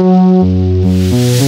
Música